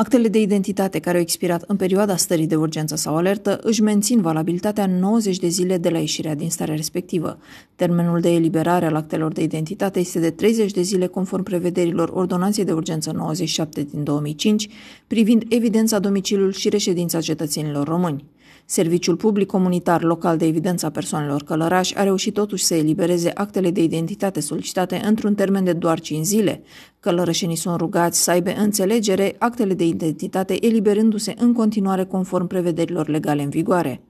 Actele de identitate care au expirat în perioada stării de urgență sau alertă își mențin valabilitatea 90 de zile de la ieșirea din starea respectivă. Termenul de eliberare al actelor de identitate este de 30 de zile conform prevederilor Ordonanței de Urgență 97 din 2005 privind evidența domiciliul și reședința cetățenilor români. Serviciul Public Comunitar Local de Evidență a Persoanelor Călărași a reușit totuși să elibereze actele de identitate solicitate într-un termen de doar 5 zile. Călărășenii sunt rugați să aibă înțelegere actele de identitate eliberându-se în continuare conform prevederilor legale în vigoare.